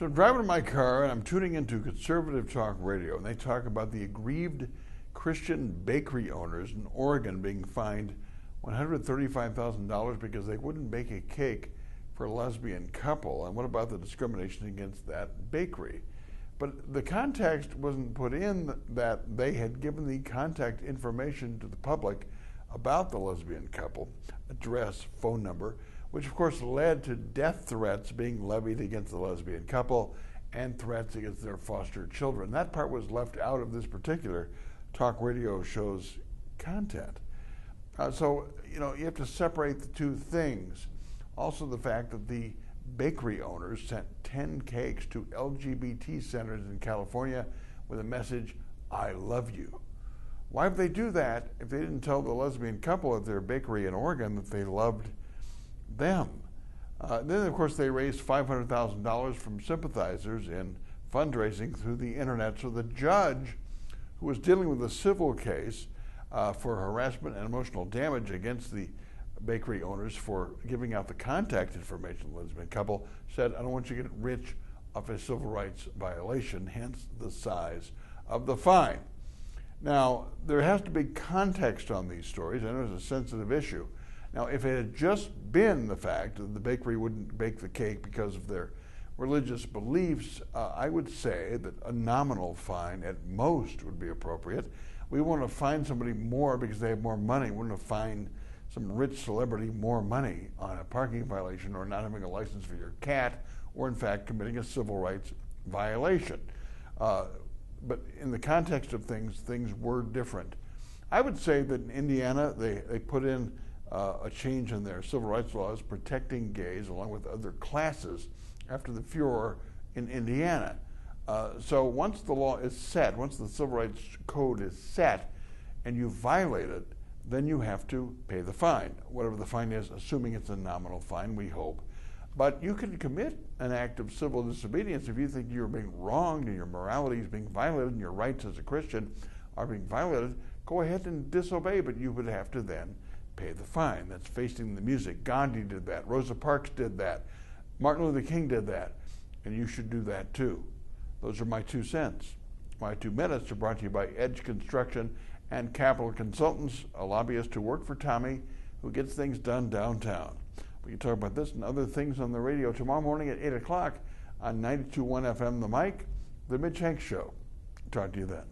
So I'm driving in my car and I'm tuning into conservative talk radio, and they talk about the aggrieved Christian bakery owners in Oregon being fined $135,000 because they wouldn't bake a cake for a lesbian couple. And what about the discrimination against that bakery? But the context wasn't put in that they had given the contact information to the public about the lesbian couple, address, phone number, which of course led to death threats being levied against the lesbian couple and threats against their foster children. That part was left out of this particular talk radio show's content. Uh, so, you know, you have to separate the two things. Also, the fact that the bakery owners sent 10 cakes to LGBT centers in California with a message, I love you. Why would they do that if they didn't tell the lesbian couple at their bakery in Oregon that they loved them? Uh, then, of course, they raised $500,000 from sympathizers in fundraising through the internet. So the judge, who was dealing with a civil case uh, for harassment and emotional damage against the bakery owners for giving out the contact information of the lesbian couple, said, I don't want you to get rich off a civil rights violation, hence the size of the fine. Now, there has to be context on these stories. I know it's a sensitive issue. Now, if it had just been the fact that the bakery wouldn't bake the cake because of their religious beliefs, uh, I would say that a nominal fine at most would be appropriate. We want to fine somebody more because they have more money. We want to fine some rich celebrity more money on a parking violation or not having a license for your cat, or in fact committing a civil rights violation. Uh, but in the context of things, things were different. I would say that in Indiana, they, they put in uh, a change in their civil rights laws protecting gays along with other classes after the furor in Indiana. Uh, so once the law is set, once the civil rights code is set, and you violate it, then you have to pay the fine, whatever the fine is, assuming it's a nominal fine, we hope. But you can commit an act of civil disobedience if you think you're being wronged and your morality is being violated and your rights as a Christian are being violated. Go ahead and disobey, but you would have to then pay the fine. That's facing the music. Gandhi did that. Rosa Parks did that. Martin Luther King did that. And you should do that too. Those are my two cents. My two minutes are brought to you by Edge Construction and Capital Consultants, a lobbyist who worked for Tommy who gets things done downtown. We can talk about this and other things on the radio tomorrow morning at 8 o'clock on 92.1 FM The Mic, The Mitch Henck Show. Talk to you then.